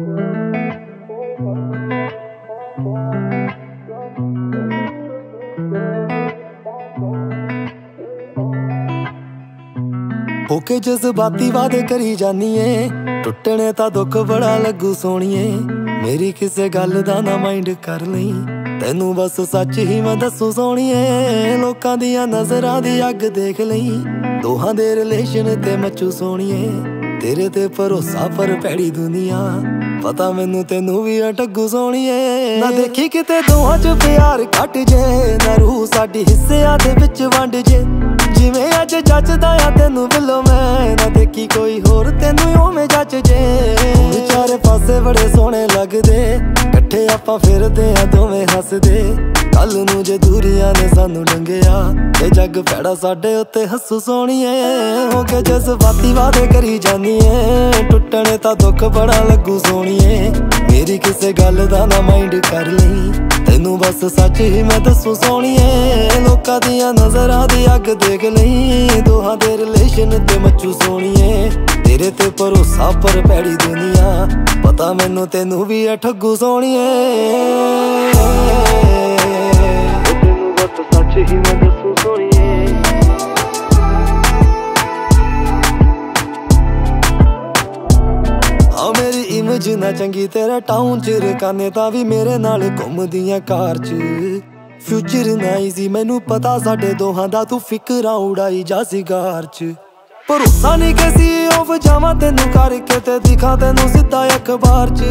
ਹੋ ਕੇ ਜਜ਼ਬਾਤੀ ਵਾਦੇ ਕਰੀ ਜਾਨੀ ਏ ਟੁੱਟਣੇ ਤਾਂ ਦੁੱਖ ਬੜਾ ਲੱਗੂ ਸੋਣੀਏ ਮੇਰੀ ਕਿਸੇ ਗੱਲ ਦਾ ਨਾ ਮਾਈਂਡ ਕਰ ਲਈ। ਤੈਨੂੰ ਬਸ ਸੱਚ ਹੀ ਮੈਂ ਦੱਸੂ ਸੋਣੀਏ ਲੋਕਾਂ ਦੀਆਂ ਨਜ਼ਰਾਂ ਦੀ ਅੱਗ ਦੇਖ ਲਈ। ਦੋਹਾਂ ਦੇ ਰਿਲੇਸ਼ਨ ਤੇ ਮੱਚੂ ਸੋਣੀਏ ਤੇਰੇ ਤੇ ਭਰੋਸਾ ਪਰ ਪੈੜੀ ਦੁਨੀਆ। ਪਤਾ ਮੈਨੂੰ ਤੈਨੂੰ ਵੀ ਅਟੱਗੂ ਸੋਣੀਏ ਨਾ ਦੇਖੀ ਕਿਤੇ ਦੋਹਾਂ 'ਚ ਪਿਆਰ ਘਟ ਜੇ ਨਾ ਰੂਹ ਸਾਡੀ ਹਿੱਸਿਆਂ ਦੇ ਵਿੱਚ ਵੰਡ ਜੇ। ਜਿਵੇਂ ਅੱਜ ਜੱਜਦਾ ਆ ਤੈਨੂੰ ਬਿੱਲੋ ਮੈਂ ਨਾ ਦੇਖੀ ਕੋਈ ਹੋਰ ਤੈਨੂੰ ਓਵੇਂ ਜੱਜ ਜੇ। ਵਿਚਾਰੇ ਪਾਸੇ ਬੜੇ ਸੋਹਣੇ ਲੱਗਦੇ ਇਕੱਠੇ ਆਪਾਂ ਫਿਰਦੇ ਆ ਦੋਵੇਂ ਹੱਸਦੇ। ਕੱਲ ਨੂੰ ਜੇ ਦੂਰੀਆਂ ਨੇ ਸਾਨੂੰ ਡੰਗਿਆ, ਤੇ ਜੱਗ ਫੈੜਾ ਸਾਡੇ ਉੱਤੇ ਹੱਸੂ ਸੋਣੀਏ ਹੋ ਕੇ ਜਜ਼ਬਾਤੀ ਵਾਦੇ ਕਰੀ ਜਾਨੀਏ ਟੁੱਟਣੇ ਤਾਂ ਦੁੱਖ ਬੜਾ ਲੱਗੂ ਸੋਣੀਏ ਮੇਰੀ ਕਿਸੇ ਗੱਲ ਦਾ ਨਾ ਮਾਈਂਡ ਕਰ ਲਈ, ਤੈਨੂੰ ਬਸ ਸੱਚ ਹੀ ਮੈਂ ਦੱਸੂ ਸੋਣੀਏ ਲੋਕਾਂ ਦੀਆਂ ਨਜ਼ਰਾਂ ਦੀ ਅੱਗ ਦੇਖ ਲਈ, ਦੋਹਾਂ ਦੇ ਰਿਲੇਸ਼ਨ ਤੇ ਮੱਚੂ ਸੋਣੀਏ ਤੇਰੇ ਤੇ ਭਰੋਸਾ ਪਰ ਪੈੜੀ ਦੁਨੀਆ, ਪਤਾ ਮੈਨੂੰ ਤੈਨੂੰ ਵੀ ਠੱਗੂ ਸੋਣੀਏ ਬਸ ਹੀ ਮੈਂ ਦੱਸੂ ਸੋਣੀਏ ਆ ਮੇਰੀ ਇਮੇਜ ਨਾ ਚੰਗੀ, ਤੇਰਾ ਟਾਊਨ ਚ ਰਕਾਨੇ ਤਾਂ ਵੀ ਮੇਰੇ ਨਾਲ ਘੁੰਮਦੀਆਂ ਕਾਰ ਚ। ਫਿਊਚਰ ਨਾ ਈਜ਼ੀ ਮੈਨੂੰ ਪਤਾ ਸਾਡੇ ਦੋਹਾਂ ਦਾ ਤੂੰ ਫਿਕਰਾਂ ਉਡਾਈ ਜਾ ਸਿਗਾਰ ਚ। ਭਰੋਸਾ ਨਹੀਂ ਕਿਸੇ ਉਹ ਜਾਵਾਂ ਤੈਨੂੰ ਕਰਕੇ ਤੇ ਦਿਖਾ ਤੈਨੂੰ ਸਿੱਧਾ ਅਖਬਾਰ 'ਚ।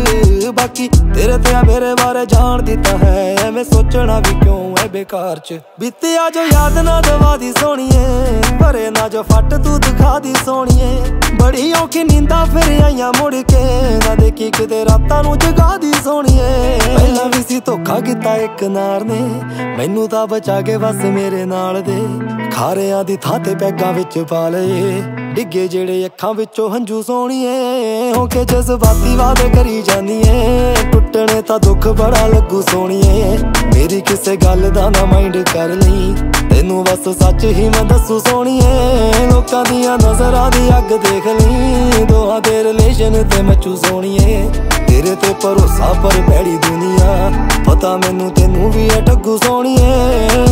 ਬਾਕੀ ਤੇਰੇ ਤੇ ਆ ਮੇਰੇ ਬਾਰੇ ਜਾਣ ਦਿੱਤਾ ਹੈ। ਐਵੇਂ ਸੋਚਣਾ ਵੀ ਕਿਉਂ ਹੈ ਬੇਕਾਰ 'ਚ। ਬੀਤਿਆ ਜੋ ਯਾਦ ਨਾ ਦਵਾ ਦੀ ਸੋਣੀਏ ਭਰੇ ਨਾ ਜੋ ਫੱਟ ਤੂੰ ਦਿਖਾ ਦੀ ਸੋਣੀਏ ਬੜੀ ਔਖੀ ਨੀਂਦਾਂ ਫਿਰ ਆਈਆਂ ਮੁੜ ਕੇ। ਨਾ ਦੇਖੀ ਕਿਤੇ ਰਾਤਾਂ ਨੂੰ ਜਗਾ ਦੀ ਸੋਣੀਏ ਪਹਿਲਾਂ ਵੀ ਸੀ ਧੋਖਾ ਕੀਤਾ ਇੱਕ ਨਾਰ ਨੇ। ਮੈਨੂੰ ਤਾਂ ਬਚਾ ਕੇ ਬਸ ਮੇਰੇ ਨਾਲ ਦੇ। ਖਾਰਿਆਂ ਦੀ ਥਾਂ ਤੇ ਪੈਗਾਂ ਵਿੱਚ ਪਾ ਲਏ। ਡਿੱਗੇ ਜਿਹੜੇ ਅੱਖਾਂ ਵਿੱਚੋਂ ਹੰਝੂ ਸੋਣੀਏ ਹੋ ਕੇ ਜਜ਼ਬਾਤੀ ਵਾਦੇ ਕਰੀ ਜਾਨੀਏ। ਟੁੱਟਣੇ ਤਾਂ ਦੁੱਖ ਬੜਾ ਲੱਗੂ ਸੋਣੀਏ ਮੇਰੀ ਕਿਸੇ ਗੱਲ ਦਾ ਨਾ ਮਾਈਂਡ ਕਰ ਲਈ। ਤੈਨੂੰ ਬਸ ਸੱਚ ਹੀ ਮੈਂ ਦੱਸੂ ਸੋਣੀਏ ਲੋਕਾਂ ਦੀਆਂ ਨਜ਼ਰਾਂ ਦੀ ਅੱਗ ਦੇਖ ਲਈ। ਦੋਹਾਂ ਦੇ ਰਿਲੇਸ਼ਨ ਤੇ ਮੱਚੂ ਸੋਣੀਏ ਤੇਰੇ ਤੇ ਭਰੋਸਾ ਪਰ ਬੈੜੀ ਦੁਨੀਆ। ਪਤਾ ਮੈਨੂੰ ਤੈਨੂੰ ਵੀ ਠੱਗੂ ਸੋਣੀਏ